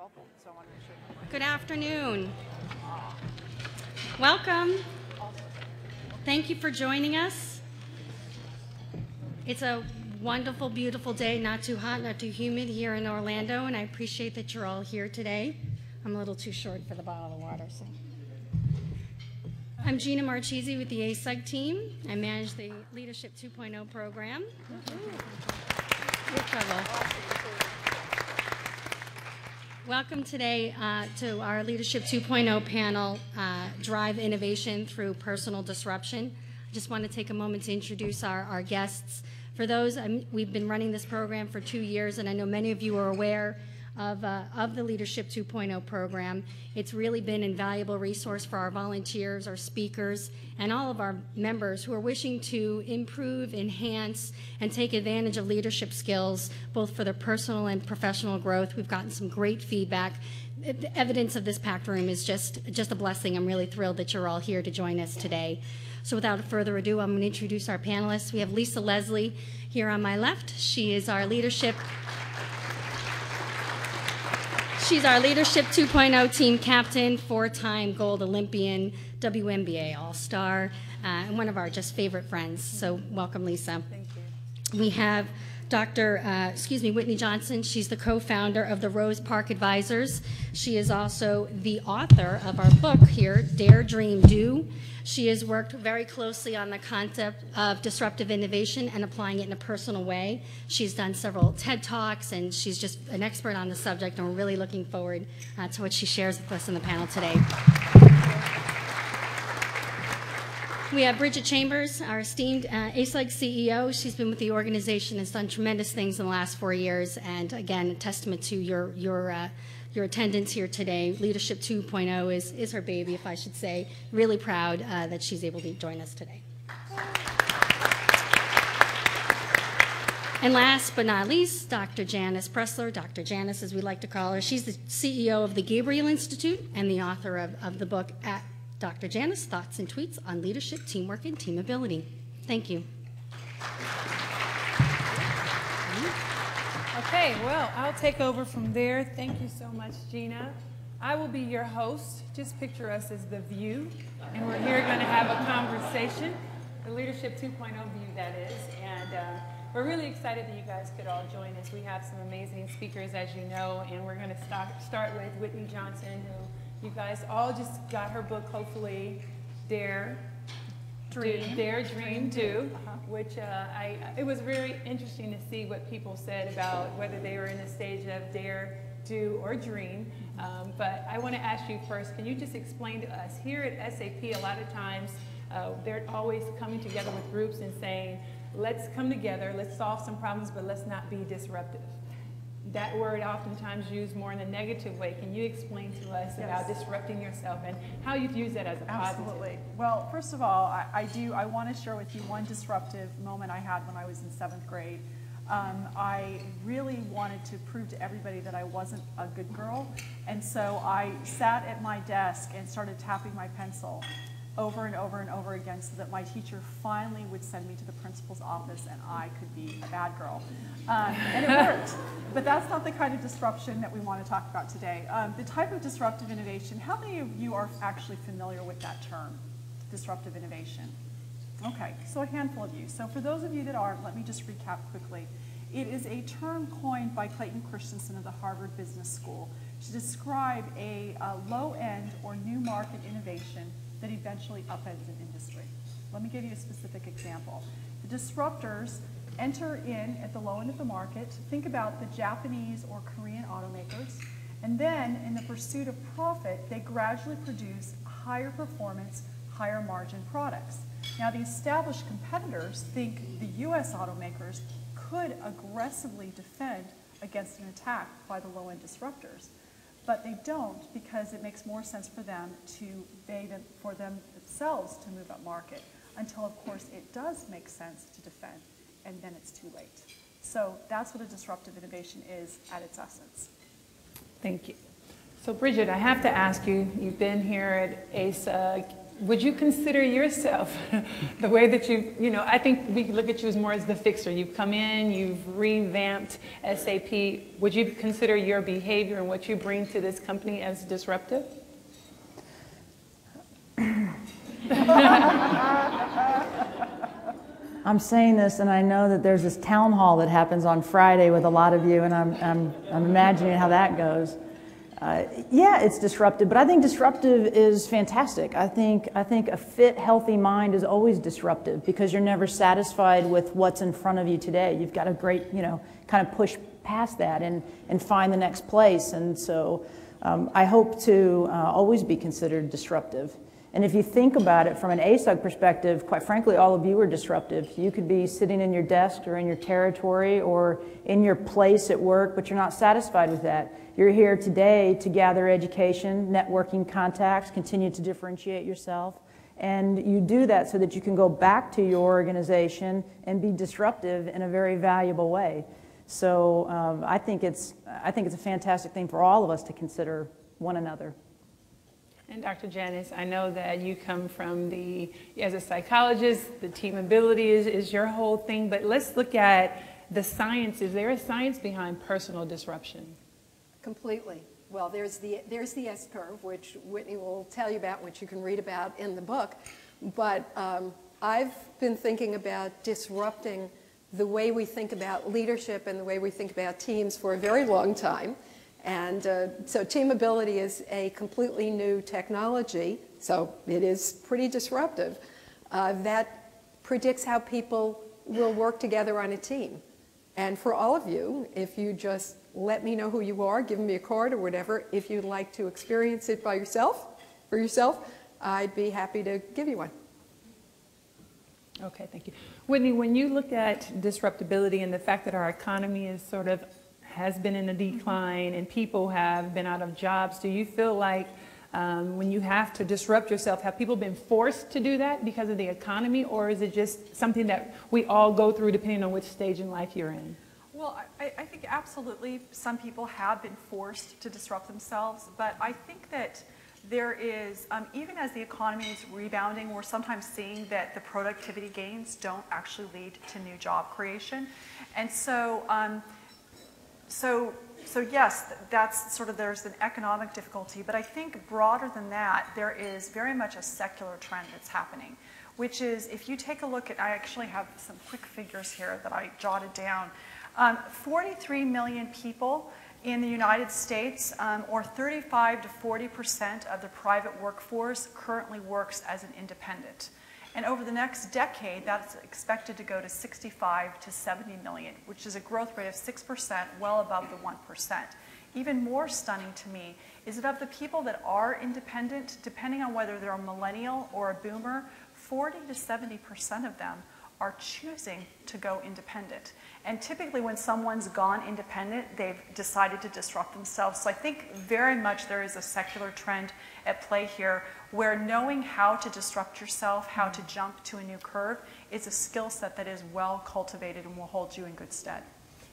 welcome. So I wanted to show you. Good afternoon. Welcome. Thank you for joining us. It's a wonderful, beautiful day, not too hot, not too humid here in Orlando, and I appreciate that you're all here today. I'm a little too short for the bottle of water, so. I'm Gina Marchese with the ASUG team. I manage the Leadership 2.0 program. Your trouble. Welcome today uh, to our Leadership 2.0 panel, uh, Drive Innovation Through Personal Disruption. I just want to take a moment to introduce our, our guests. For those, um, we've been running this program for two years, and I know many of you are aware of, uh, of the Leadership 2.0 program. It's really been an invaluable resource for our volunteers, our speakers, and all of our members who are wishing to improve, enhance, and take advantage of leadership skills, both for their personal and professional growth. We've gotten some great feedback. The evidence of this packed room is just, just a blessing. I'm really thrilled that you're all here to join us today. So without further ado, I'm going to introduce our panelists. We have Lisa Leslie here on my left. She is our leadership She's our Leadership 2.0 team captain, four time gold Olympian, WNBA All Star, uh, and one of our just favorite friends. So, welcome, Lisa. Thank you. We have Dr. Uh, excuse me, Whitney Johnson. She's the co-founder of the Rose Park Advisors. She is also the author of our book here, Dare, Dream, Do. She has worked very closely on the concept of disruptive innovation and applying it in a personal way. She's done several TED Talks, and she's just an expert on the subject, and we're really looking forward uh, to what she shares with us in the panel today. We have Bridgette Chambers, our esteemed uh, ASUG CEO. She's been with the organization and has done tremendous things in the last four years. And again, a testament to your, your, uh, your attendance here today. Leadership 2.0 is, is her baby, if I should say. Really proud uh, that she's able to join us today. And last but not least, Dr. Janice Presser, Dr. Janice as we like to call her. She's the CEO of the Gabriel Institute and the author of, of the book at Dr. Janice, Thoughts and Tweets on Leadership, Teamwork, and Teamability. Thank you. Okay, well, I'll take over from there. Thank you so much, Gina. I will be your host. Just picture us as the view, and we're here going to have a conversation, the Leadership 2.0 view, that is. And uh, we're really excited that you guys could all join us. We have some amazing speakers, as you know, and we're going to start, start with Whitney Johnson, who you guys all just got her book, hopefully, Dare, Dream. Do, Dare, Dream, Do, uh-huh. which uh, I, it was very interesting to see what people said about whether they were in the stage of Dare, Do, or Dream. Um, but I want to ask you first, can you just explain to us, here at SAP, a lot of times, uh, they're always coming together with groups and saying, let's come together, let's solve some problems, but let's not be disruptive that word oftentimes used more in a negative way. Can you explain to us yes. about disrupting yourself and how you've used that as a positive? Absolutely. Well, first of all, I, I do. I want to share with you one disruptive moment I had when I was in seventh grade. Um, I really wanted to prove to everybody that I wasn't a good girl, and so I sat at my desk and started tapping my pencil over and over and over again so that my teacher finally would send me to the principal's office and I could be a bad girl. Um, and it worked. But that's not the kind of disruption that we want to talk about today. Um, the type of disruptive innovation, how many of you are actually familiar with that term, disruptive innovation? Okay, so a handful of you. So for those of you that aren't, let me just recap quickly. It is a term coined by Clayton Christensen of the Harvard Business School to describe a, a low-end or new market innovation that eventually upends an industry. Let me give you a specific example. The disruptors enter in at the low end of the market. Think about the Japanese or Korean automakers. And then, in the pursuit of profit, they gradually produce higher performance, higher margin products. Now, the established competitors think the US automakers could aggressively defend against an attack by the low end disruptors but they don't because it makes more sense for them to they for them themselves to move up market until of course it does make sense to defend and then it's too late. So that's what a disruptive innovation is at its essence. Thank you. So Bridgette, I have to ask you, you've been here at ASUG, would you consider yourself the way that you, you know, I think we look at you as more as the fixer. You've come in, you've revamped SAP. Would you consider your behavior and what you bring to this company as disruptive? I'm saying this, and I know that there's this town hall that happens on Friday with a lot of you, and I'm, I'm, I'm imagining how that goes. Uh, yeah, it's disruptive, but I think disruptive is fantastic. I think, I think a fit, healthy mind is always disruptive because you're never satisfied with what's in front of you today. You've got to great, you know, kind of push past that and, and find the next place. And so um, I hope to uh, always be considered disruptive. And if you think about it from an ASUG perspective, quite frankly, all of you are disruptive. You could be sitting in your desk or in your territory or in your place at work, but you're not satisfied with that. You're here today to gather education, networking contacts, continue to differentiate yourself. And you do that so that you can go back to your organization and be disruptive in a very valuable way. So um, I, think it's, I think it's a fantastic thing for all of us to consider one another. And Dr. Janice, I know that you come from the, as a psychologist, the teamability is, is your whole thing, but let's look at the science. Is there a science behind personal disruption? Completely. Well, there's the, there's the S curve, which Whitney will tell you about, which you can read about in the book. But um, I've been thinking about disrupting the way we think about leadership and the way we think about teams for a very long time. And uh, so teamability is a completely new technology, so it is pretty disruptive, uh, that predicts how people will work together on a team. And for all of you, if you just let me know who you are, give me a card or whatever, if you'd like to experience it by yourself, for yourself, I'd be happy to give you one. Okay, thank you. Whitney, when you look at disruptability and the fact that our economy is sort of has been in a decline and people have been out of jobs, do you feel like um, when you have to disrupt yourself, have people been forced to do that because of the economy, or is it just something that we all go through depending on which stage in life you're in? Well, I, I think absolutely some people have been forced to disrupt themselves, but I think that there is, um, even as the economy is rebounding, we're sometimes seeing that the productivity gains don't actually lead to new job creation. And so, um, so, so yes, that's sort of, there's an economic difficulty, but I think broader than that, there is very much a secular trend that's happening, which is if you take a look at, I actually have some quick figures here that I jotted down. Um, 43 million people in the United States, um, or 35 to 40 percent of the private workforce currently works as an independent. And over the next decade, that's expected to go to 65 to 70 million, which is a growth rate of 6%, well above the 1%. Even more stunning to me is that of the people that are independent, depending on whether they're a millennial or a boomer, 40 to 70% of them are choosing to go independent. And typically when someone's gone independent, they've decided to disrupt themselves. So I think very much there is a secular trend at play here where knowing how to disrupt yourself, how to jump to a new curve, is a skill set that is well cultivated and will hold you in good stead.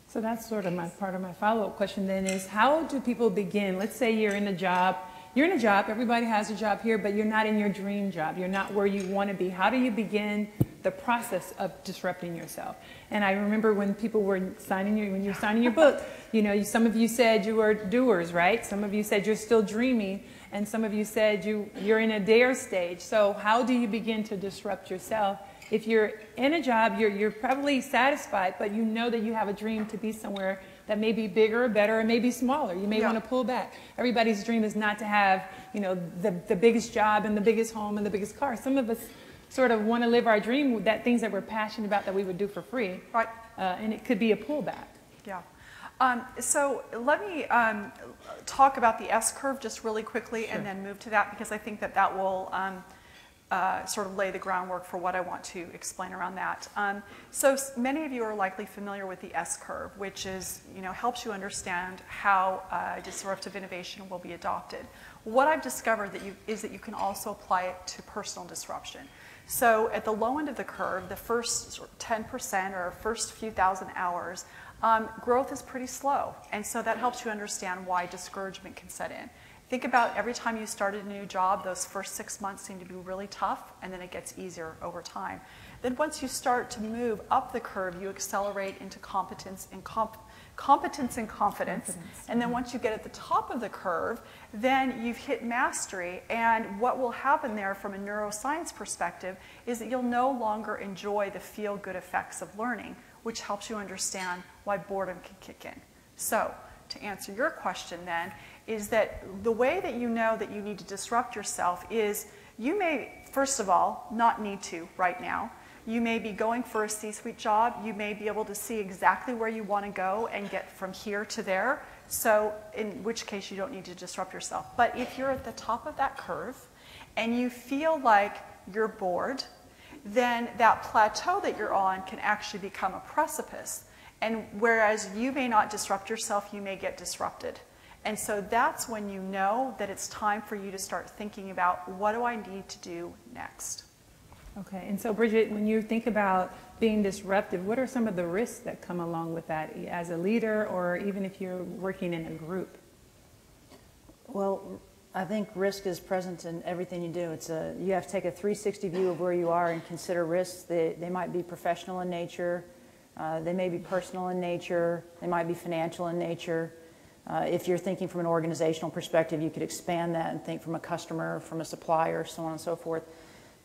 So that's sort of my part of my follow-up question then is how do people begin? Let's say you're in a job, you're in a job, everybody has a job here, but you're not in your dream job. You're not where you want to be. How do you begin the process of disrupting yourself? And I remember when people were signing your, when you were signing your book, you know, some of you said you were doers, right? Some of you said you're still dreaming and some of you said you, you're in a dare stage. So how do you begin to disrupt yourself? If you're in a job, you're, you're probably satisfied, but you know that you have a dream to be somewhere that may be bigger, or better, or maybe smaller. You may yeah. want to pull back. Everybody's dream is not to have, you know, the, the biggest job and the biggest home and the biggest car. Some of us sort of want to live our dream, that things that we're passionate about that we would do for free. Right. Uh, and it could be a pullback. Yeah. Um, so let me um, talk about the S curve just really quickly sure. and then move to that because I think that that will um, uh, sort of lay the groundwork for what I want to explain around that. Um, so many of you are likely familiar with the S curve, which is, you know, helps you understand how uh, disruptive innovation will be adopted. What I've discovered that you, is that you can also apply it to personal disruption. So at the low end of the curve, the first 10% or first few thousand hours, um, growth is pretty slow. And so that helps you understand why discouragement can set in. Think about every time you started a new job, those first six months seem to be really tough, and then it gets easier over time. Then once you start to move up the curve, you accelerate into competence and comp- competence and confidence. confidence. And then once you get at the top of the curve, then you've hit mastery. And what will happen there from a neuroscience perspective is that you'll no longer enjoy the feel good effects of learning, which helps you understand why boredom can kick in. So, to answer your question then, is that the way that you know that you need to disrupt yourself is you may, first of all, not need to right now. You may be going for a C suite job. You may be able to see exactly where you want to go and get from here to there. So, in which case, you don't need to disrupt yourself. But if you're at the top of that curve and you feel like you're bored, then that plateau that you're on can actually become a precipice. And whereas you may not disrupt yourself, you may get disrupted. And so that's when you know that it's time for you to start thinking about what do I need to do next. Okay, and so Bridgette, when you think about being disruptive, what are some of the risks that come along with that as a leader or even if you're working in a group? Well, I think risk is present in everything you do. It's a, you have to take a 360 view of where you are and consider risks. They, they might be professional in nature, uh, they may be personal in nature, they might be financial in nature. Uh, if you're thinking from an organizational perspective, you could expand that and think from a customer, from a supplier, so on and so forth.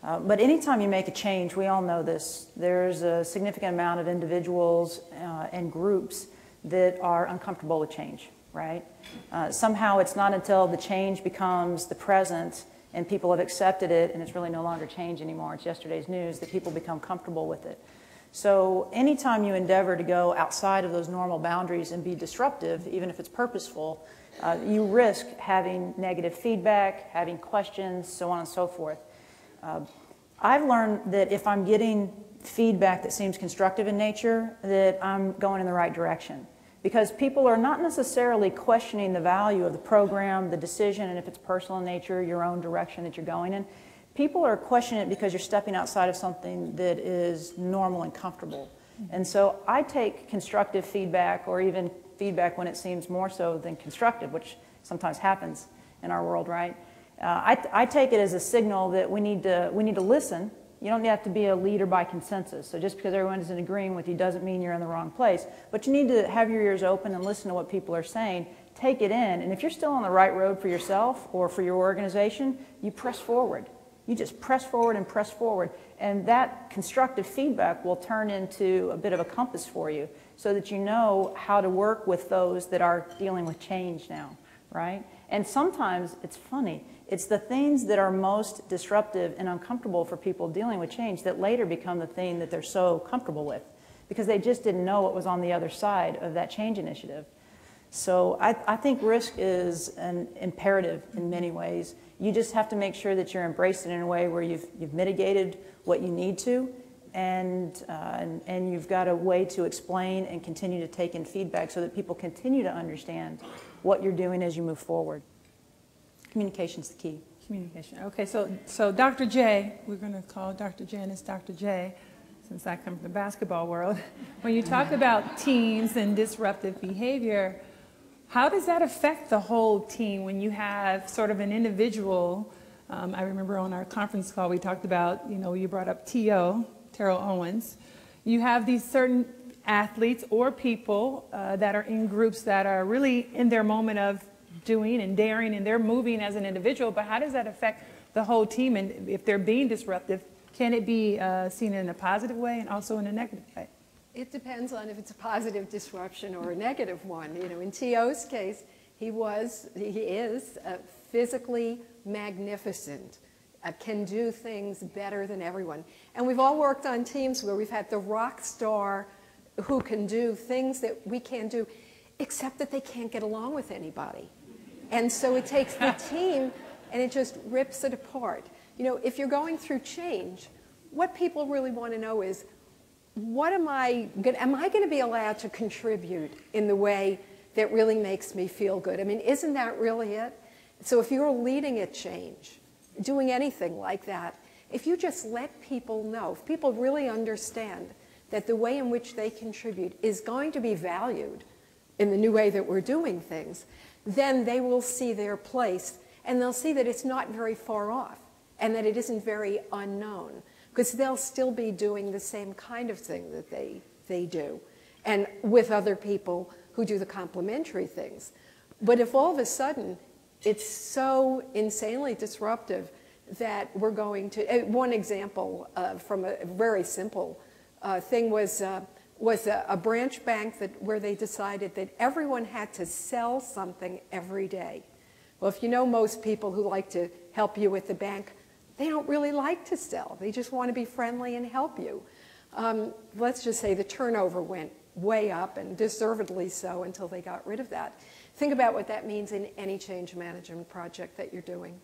Uh, but anytime you make a change, we all know this, there's a significant amount of individuals uh, and groups that are uncomfortable with change, right? Uh, somehow it's not until the change becomes the present and people have accepted it and it's really no longer change anymore, it's yesterday's news, that people become comfortable with it. So anytime you endeavor to go outside of those normal boundaries and be disruptive, even if it's purposeful, uh, you risk having negative feedback, having questions, so on and so forth. Uh, I've learned that if I'm getting feedback that seems constructive in nature, that I'm going in the right direction. Because people are not necessarily questioning the value of the program, the decision, and if it's personal in nature, your own direction that you're going in. People are questioning it because you're stepping outside of something that is normal and comfortable. And so I take constructive feedback or even feedback when it seems more so than constructive, which sometimes happens in our world, right? Uh, I, I take it as a signal that we need, to, we need to listen. You don't have to be a leader by consensus. So just because everyone isn't agreeing with you doesn't mean you're in the wrong place. But you need to have your ears open and listen to what people are saying. Take it in. And if you're still on the right road for yourself or for your organization, you press forward. You just press forward and press forward. And that constructive feedback will turn into a bit of a compass for you so that you know how to work with those that are dealing with change now, right? And sometimes it's funny. It's the things that are most disruptive and uncomfortable for people dealing with change that later become the thing that they're so comfortable with because they just didn't know what was on the other side of that change initiative. So I, I think risk is an imperative in many ways. You just have to make sure that you're embracing it in a way where you've, you've mitigated what you need to and, uh, and, and you've got a way to explain and continue to take in feedback so that people continue to understand what you're doing as you move forward. Communication is the key. Communication. Okay, so, so Dr. J, we're going to call Dr. Janice Dr. J, since I come from the basketball world. When you talk about teams and disruptive behavior, how does that affect the whole team when you have sort of an individual? Um, I remember on our conference call we talked about, you know, you brought up T.O., Terrell Owens. You have these certain athletes or people uh, that are in groups that are really in their moment of doing and daring and they're moving as an individual, but how does that affect the whole team? And if they're being disruptive, can it be uh, seen in a positive way and also in a negative way? It depends on if it's a positive disruption or a negative one. You know, in T.O.'s case, he was, he is uh, physically magnificent, uh, can do things better than everyone. And we've all worked on teams where we've had the rock star who can do things that we can't do, except that they can't get along with anybody. And so it takes the team and it just rips it apart. You know, if you're going through change, what people really want to know is, what am I, am I going to be allowed to contribute in the way that really makes me feel good? I mean, isn't that really it? So if you're leading a change, doing anything like that, if you just let people know, if people really understand that the way in which they contribute is going to be valued in the new way that we're doing things, then they will see their place and they'll see that it's not very far off and that it isn't very unknown because they'll still be doing the same kind of thing that they, they do and with other people who do the complementary things. But if all of a sudden it's so insanely disruptive that we're going to, uh, one example uh, from a very simple uh, thing was, uh, was a, a, branch bank that, where they decided that everyone had to sell something every day. Well, if you know most people who like to help you with the bank, they don't really like to sell. They just want to be friendly and help you. Um, let's just say the turnover went way up and deservedly so until they got rid of that. Think about what that means in any change management project that you're doing.